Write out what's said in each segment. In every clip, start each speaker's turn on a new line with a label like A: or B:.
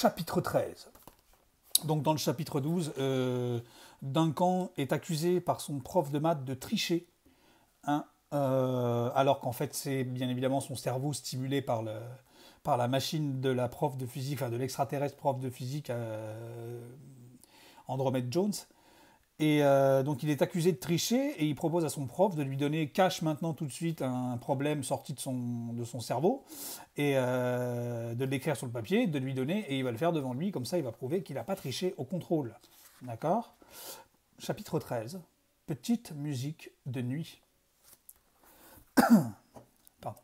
A: chapitre 13. Donc dans le chapitre 12, euh, Duncan est accusé par son prof de maths de tricher, hein, euh, alors qu'en fait c'est bien évidemment son cerveau stimulé par, la machine de la prof de physique, enfin de l'extraterrestre prof de physique euh, Andromède Jones. Et euh, donc il est accusé de tricher et il propose à son prof de lui donner cash maintenant tout de suite un problème sorti de son, de son cerveau et euh, de l'écrire sur le papier, de lui donner et il va le faire devant lui, comme ça il va prouver qu'il n'a pas triché au contrôle. D'accord? Chapitre 13. Petite musique de nuit. Pardon.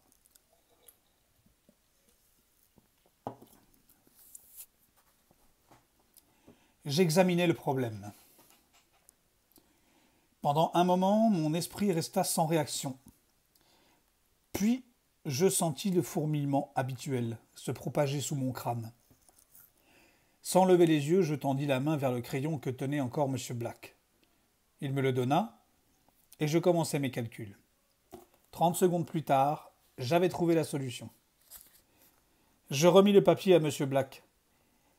A: J'examinais le problème. Pendant un moment, mon esprit resta sans réaction. Puis, je sentis le fourmillement habituel se propager sous mon crâne. Sans lever les yeux, je tendis la main vers le crayon que tenait encore M. Black. Il me le donna, et je commençai mes calculs. Trente secondes plus tard, j'avais trouvé la solution. Je remis le papier à M. Black.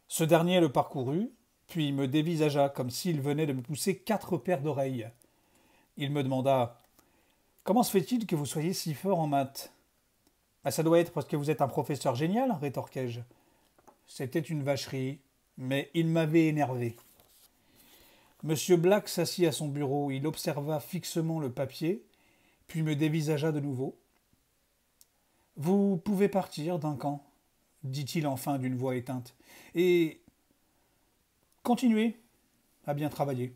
A: Ce dernier le parcourut, puis me dévisagea comme s'il venait de me pousser quatre paires d'oreilles. Il me demanda Comment se fait-il que vous soyez si fort en maths ah, Ça doit être parce que vous êtes un professeur génial, rétorquai-je. C'était une vacherie, mais il m'avait énervé. Monsieur Black s'assit à son bureau, il observa fixement le papier, puis me dévisagea de nouveau. Vous pouvez partir, Duncan, dit-il enfin d'une voix éteinte, et continuez à bien travailler.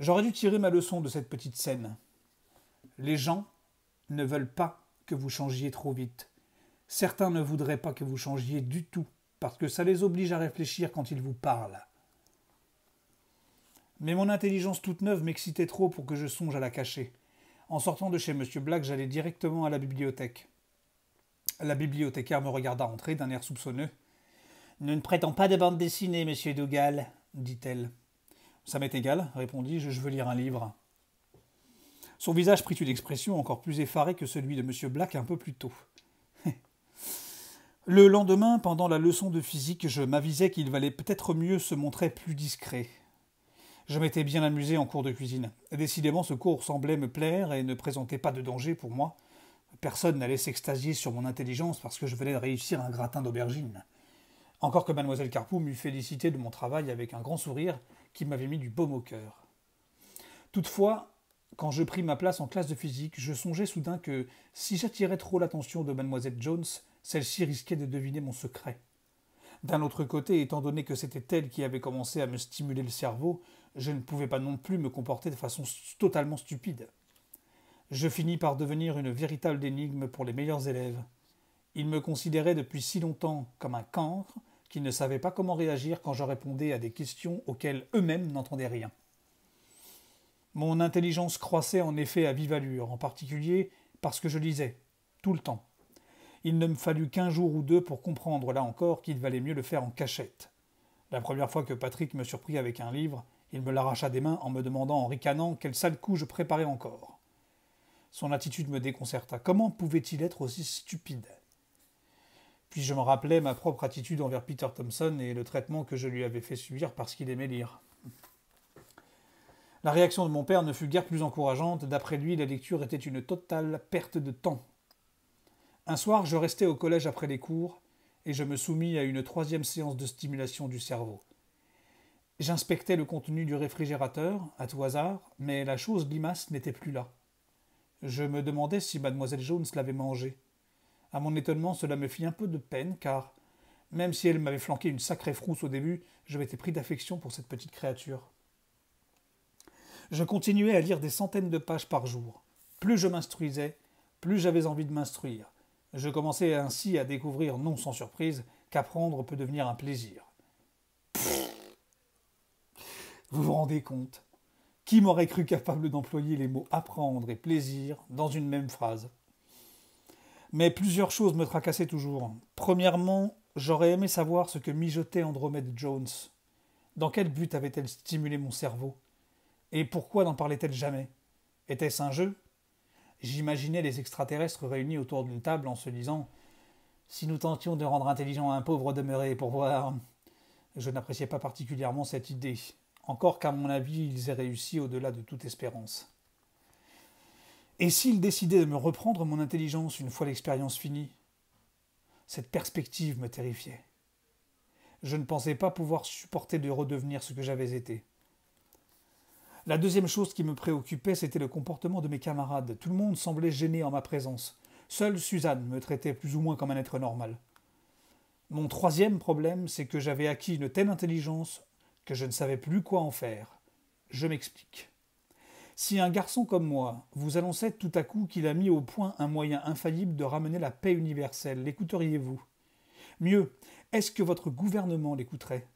A: J'aurais dû tirer ma leçon de cette petite scène. Les gens ne veulent pas que vous changiez trop vite. Certains ne voudraient pas que vous changiez du tout, parce que ça les oblige à réfléchir quand ils vous parlent. Mais mon intelligence toute neuve m'excitait trop pour que je songe à la cacher. En sortant de chez M. Black, j'allais directement à la bibliothèque. La bibliothécaire me regarda entrer d'un air soupçonneux. Ne prêtons pas de bande dessinée, monsieur Dougal, dit-elle. Ça m'est égal, répondis-je, je veux lire un livre. Son visage prit une expression encore plus effarée que celui de M. Black un peu plus tôt. Le lendemain, pendant la leçon de physique, je m'avisais qu'il valait peut-être mieux se montrer plus discret. Je m'étais bien amusé en cours de cuisine. Décidément, ce cours semblait me plaire et ne présentait pas de danger pour moi. Personne n'allait s'extasier sur mon intelligence parce que je venais de réussir un gratin d'aubergine. Encore que mademoiselle Carpou m'eût félicité de mon travail avec un grand sourire qui m'avait mis du baume au cœur. Toutefois, quand je pris ma place en classe de physique, je songeais soudain que si j'attirais trop l'attention de mademoiselle Jones, celle-ci risquait de deviner mon secret. D'un autre côté, étant donné que c'était elle qui avait commencé à me stimuler le cerveau, je ne pouvais pas non plus me comporter de façon totalement stupide. Je finis par devenir une véritable énigme pour les meilleurs élèves. Ils me considéraient depuis si longtemps comme un cancre qui ne savaient pas comment réagir quand je répondais à des questions auxquelles eux-mêmes n'entendaient rien. Mon intelligence croissait en effet à vive allure, en particulier parce que je lisais, tout le temps. Il ne me fallut qu'un jour ou deux pour comprendre, là encore, qu'il valait mieux le faire en cachette. La première fois que Patrick me surprit avec un livre, il me l'arracha des mains en me demandant en ricanant quel sale coup je préparais encore. Son attitude me déconcerta. Comment pouvait-il être aussi stupide? Puis je me rappelais ma propre attitude envers Peter Thompson et le traitement que je lui avais fait subir parce qu'il aimait lire. La réaction de mon père ne fut guère plus encourageante. D'après lui, la lecture était une totale perte de temps. Un soir, je restai au collège après les cours et je me soumis à une troisième séance de stimulation du cerveau. J'inspectais le contenu du réfrigérateur, à tout hasard, mais la chose limace n'était plus là. Je me demandais si mademoiselle Jones l'avait mangé. À mon étonnement, cela me fit un peu de peine, car, même si elle m'avait flanqué une sacrée frousse au début, je m'étais pris d'affection pour cette petite créature. Je continuais à lire des centaines de pages par jour. Plus je m'instruisais, plus j'avais envie de m'instruire. Je commençais ainsi à découvrir, non sans surprise, qu'apprendre peut devenir un plaisir. Vous vous rendez compte? Qui m'aurait cru capable d'employer les mots apprendre et plaisir dans une même phrase? Mais plusieurs choses me tracassaient toujours. Premièrement, j'aurais aimé savoir ce que mijotait Andromède Jones. Dans quel but avait-elle stimulé mon cerveau? Et pourquoi n'en parlait-elle jamais? Était-ce un jeu? J'imaginais les extraterrestres réunis autour d'une table en se disant Si nous tentions de rendre intelligent un pauvre demeuré pour voir. Je n'appréciais pas particulièrement cette idée, encore qu'à mon avis ils aient réussi au-delà de toute espérance. Et s'ils décidaient de me reprendre mon intelligence une fois l'expérience finie Cette perspective me terrifiait. Je ne pensais pas pouvoir supporter de redevenir ce que j'avais été. La deuxième chose qui me préoccupait, c'était le comportement de mes camarades. Tout le monde semblait gêné en ma présence. Seule Suzanne me traitait plus ou moins comme un être normal. Mon troisième problème, c'est que j'avais acquis une telle intelligence que je ne savais plus quoi en faire. Je m'explique. Si un garçon comme moi vous annonçait tout à coup qu'il a mis au point un moyen infaillible de ramener la paix universelle, l'écouteriez-vous? Mieux, est-ce que votre gouvernement l'écouterait?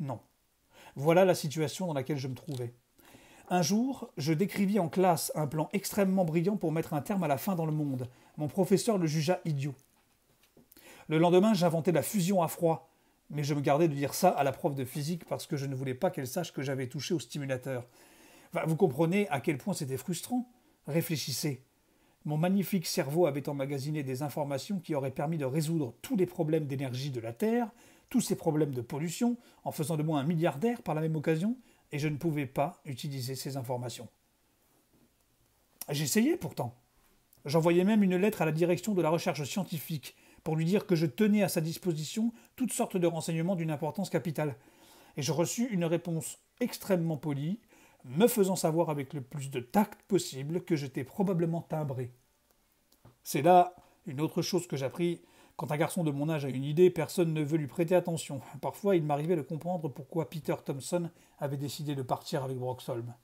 A: Non. Voilà la situation dans laquelle je me trouvais. Un jour, je décrivis en classe un plan extrêmement brillant pour mettre un terme à la faim dans le monde. Mon professeur le jugea idiot. Le lendemain, j'inventais la fusion à froid, mais je me gardais de dire ça à la prof de physique parce que je ne voulais pas qu'elle sache que j'avais touché au stimulateur. Vous comprenez à quel point c'était frustrant Réfléchissez. Mon magnifique cerveau avait emmagasiné des informations qui auraient permis de résoudre tous les problèmes d'énergie de la Terre, tous ces problèmes de pollution, en faisant de moi un milliardaire par la même occasion, et je ne pouvais pas utiliser ces informations. J'essayais pourtant. J'envoyais même une lettre à la direction de la recherche scientifique pour lui dire que je tenais à sa disposition toutes sortes de renseignements d'une importance capitale. Et je reçus une réponse extrêmement polie, me faisant savoir avec le plus de tact possible que j'étais probablement timbré. C'est là une autre chose que j'appris quand un garçon de mon âge a une idée, personne ne veut lui prêter attention. Parfois, il m'arrivait de comprendre pourquoi Peter Thompson avait décidé de partir avec Broxholm.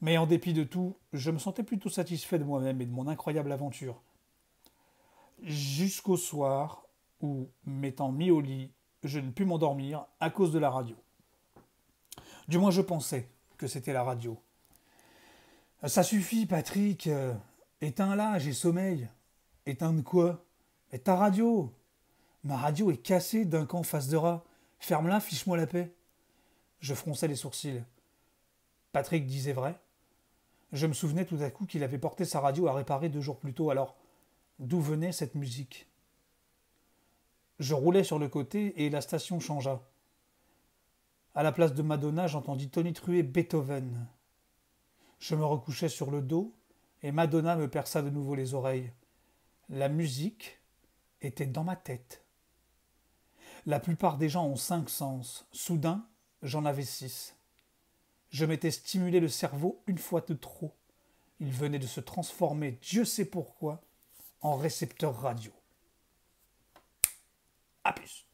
A: Mais en dépit de tout, je me sentais plutôt satisfait de moi-même et de mon incroyable aventure. Jusqu'au soir où, m'étant mis au lit, je ne pus m'endormir à cause de la radio. Du moins, je pensais que c'était la radio. Ça suffit, Patrick. Éteins-la, j'ai sommeil. Éteindre quoi? Et ta radio? Ma radio est cassée d'un camp face de rat. Ferme-la, fiche-moi la paix. Je fronçais les sourcils. Patrick disait vrai. Je me souvenais tout à coup qu'il avait porté sa radio à réparer deux jours plus tôt, alors d'où venait cette musique? Je roulais sur le côté et la station changea. À la place de Madonna, j'entendis tonitruer Beethoven. Je me recouchai sur le dos et Madonna me perça de nouveau les oreilles. La musique était dans ma tête. La plupart des gens ont cinq sens. Soudain, j'en avais six. Je m'étais stimulé le cerveau une fois de trop. Il venait de se transformer, Dieu sait pourquoi, en récepteur radio. A plus.